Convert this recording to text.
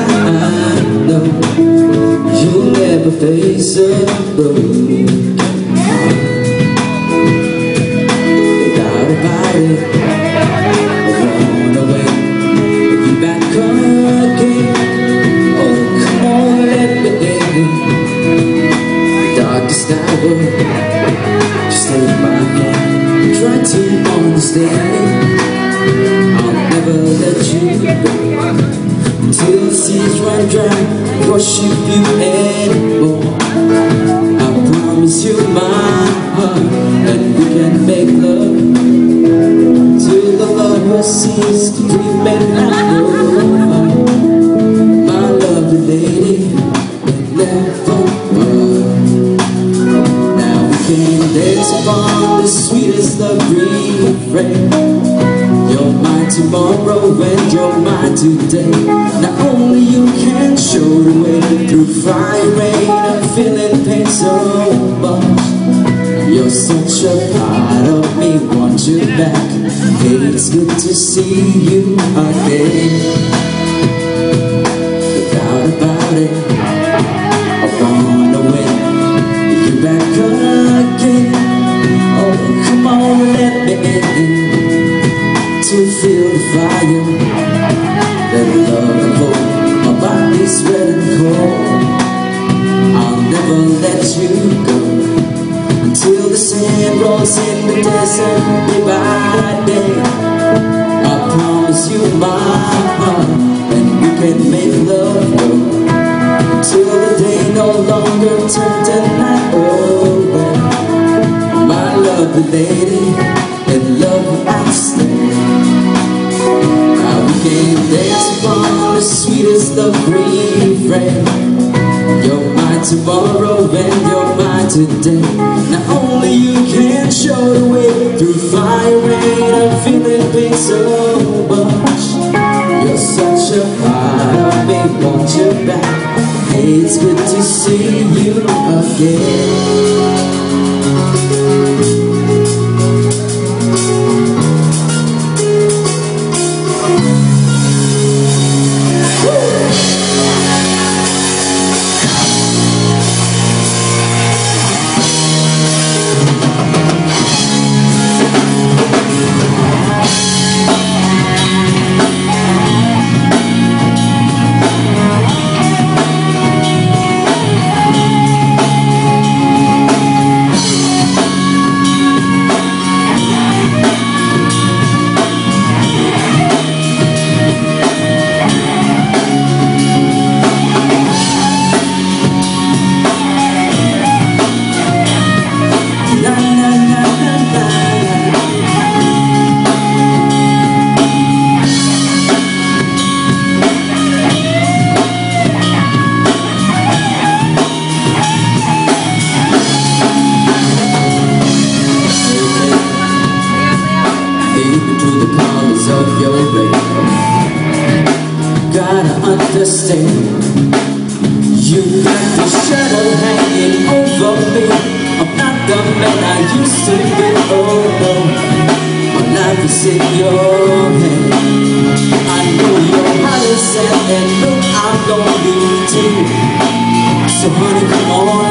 I know you'll never face a broken Without run away back again Just take my hand Try to understand you anymore I promise you my heart And we can make love. Till the love cease to dream and I know. My lovely lady Never Now we can dance upon the sweetest of refrain. You're mine tomorrow and you're mine today fire, rain and feeling pain so much. You're such a part of me, want you back. Hey, it's good to see you again the desert day by day I promise you my heart. And we can make love go Until the day no longer turns and night away My lovely lady and love I stay dance upon the sweetest of refrain today. Not only you can show the way Through fire, rain, I'm feeling pain so much. You're such a part of me, want you back? Hey, it's good to see you again of your rainbow Gotta understand You got the shadow hanging over me. I'm not the man I used to be, oh no My life is in your hands. I know your heart is sad and look, I'm gonna be too. So honey, come on.